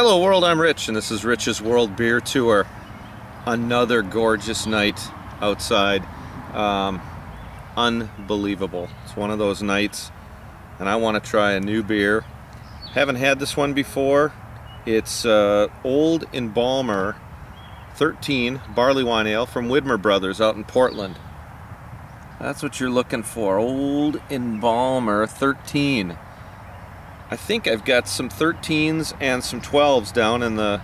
Hello world, I'm Rich and this is Rich's World Beer Tour. Another gorgeous night outside. Um, unbelievable. It's one of those nights and I want to try a new beer. Haven't had this one before. It's uh, Old Embalmer 13 Barley Wine Ale from Widmer Brothers out in Portland. That's what you're looking for. Old Embalmer 13. I think I've got some 13s and some 12s down in the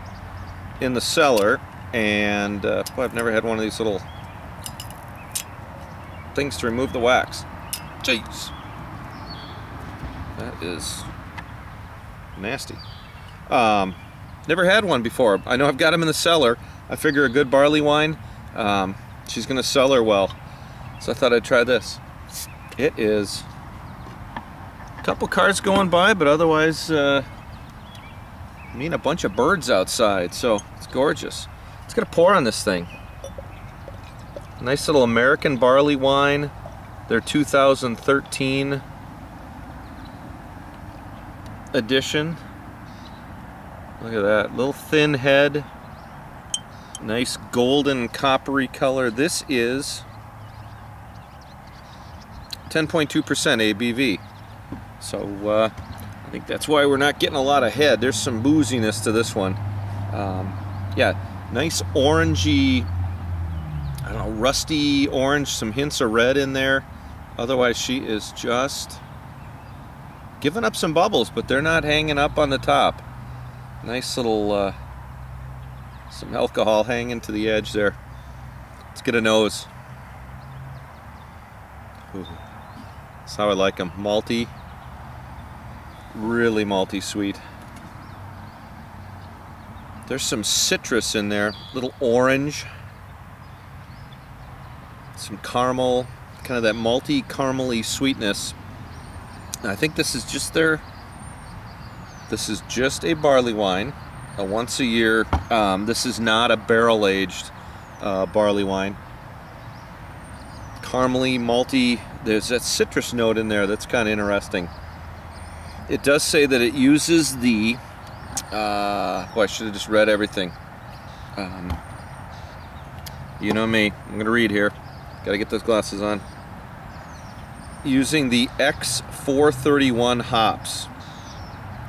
in the cellar and uh, boy, I've never had one of these little things to remove the wax. Jeez. That is nasty. Um, never had one before. I know I've got them in the cellar. I figure a good barley wine, um, she's going to cellar well. So I thought I'd try this. It is couple cars going by, but otherwise, uh, I mean, a bunch of birds outside, so it's gorgeous. Let's get a pour on this thing. Nice little American barley wine. Their 2013 edition. Look at that, little thin head. Nice golden coppery color. This is 10.2% ABV. So uh, I think that's why we're not getting a lot of head. There's some booziness to this one. Um, yeah, nice orangey, I don't know, rusty orange, some hints of red in there. Otherwise she is just giving up some bubbles, but they're not hanging up on the top. Nice little, uh, some alcohol hanging to the edge there. Let's get a nose. Ooh. That's how I like them. Malty. Really malty sweet. There's some citrus in there. Little orange. Some caramel. Kind of that malty caramely sweetness. I think this is just their this is just a barley wine, a once a year. Um, this is not a barrel aged uh, barley wine. Caramely, malty, there's that citrus note in there that's kind of interesting. It does say that it uses the, uh, well, I should have just read everything. Um, you know me, I'm going to read here. Got to get those glasses on. Using the X431 hops.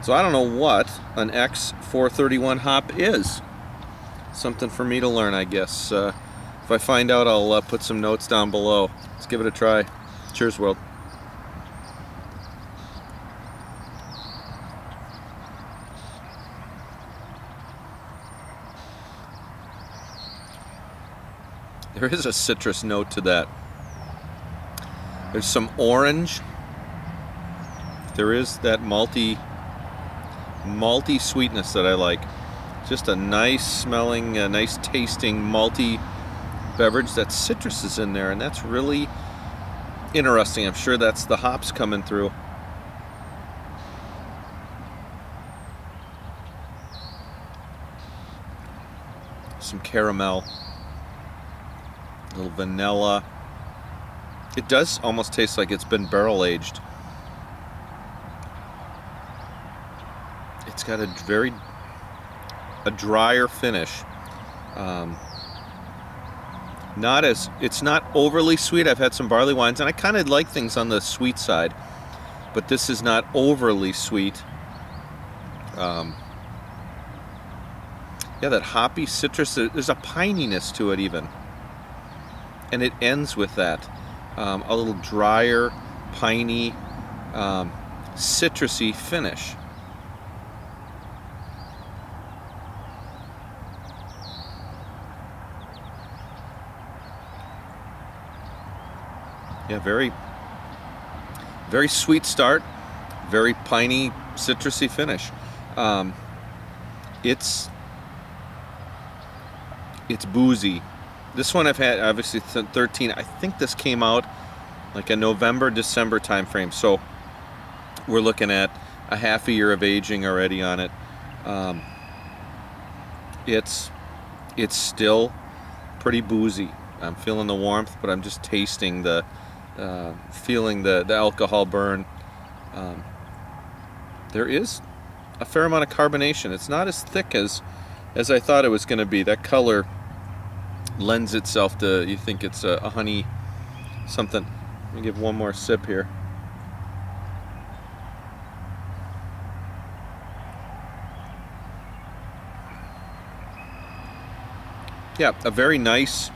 So I don't know what an X431 hop is. Something for me to learn, I guess. Uh, if I find out, I'll uh, put some notes down below. Let's give it a try. Cheers, world. There is a citrus note to that. There's some orange. There is that malty malty sweetness that I like. Just a nice smelling, a nice tasting malty beverage that citrus is in there and that's really interesting. I'm sure that's the hops coming through. Some caramel, a little vanilla. It does almost taste like it's been barrel aged. It's got a very a drier finish. Um, not as it's not overly sweet. I've had some barley wines and I kind of like things on the sweet side, but this is not overly sweet. Um, yeah, that hoppy citrus. There's a pininess to it even, and it ends with that um, a little drier, piney, um, citrusy finish. Yeah, very, very sweet start, very piney, citrusy finish. Um, it's it's boozy. This one I've had obviously 13. I think this came out like a November, December time frame. So we're looking at a half a year of aging already on it. Um, it's it's still pretty boozy. I'm feeling the warmth, but I'm just tasting the uh, feeling the, the alcohol burn. Um, there is a fair amount of carbonation. It's not as thick as as I thought it was going to be. That color lends itself to you think it's a, a honey something. Let me give one more sip here. Yeah, a very nice,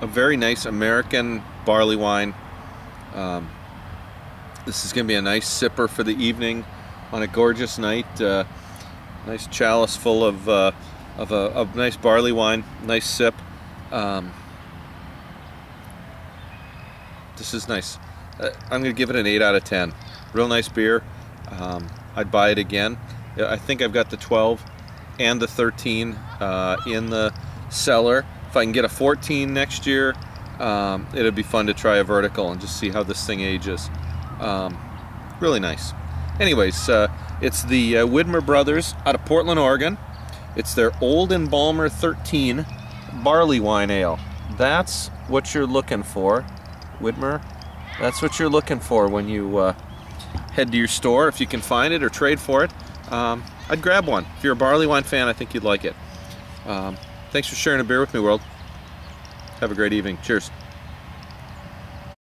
a very nice American barley wine. Um, this is going to be a nice sipper for the evening on a gorgeous night. Uh, nice chalice full of, uh, of a of nice barley wine, nice sip. Um, this is nice. Uh, I'm going to give it an 8 out of 10. Real nice beer. Um, I'd buy it again. I think I've got the 12 and the 13 uh, in the cellar. If I can get a 14 next year, um, it'll be fun to try a vertical and just see how this thing ages. Um, really nice. Anyways, uh, it's the uh, Widmer Brothers out of Portland, Oregon. It's their Old Embalmer 13 barley wine ale. That's what you're looking for, Widmer. That's what you're looking for when you uh, head to your store, if you can find it or trade for it. Um, I'd grab one. If you're a barley wine fan, I think you'd like it. Um, Thanks for sharing a beer with me, world. Have a great evening. Cheers.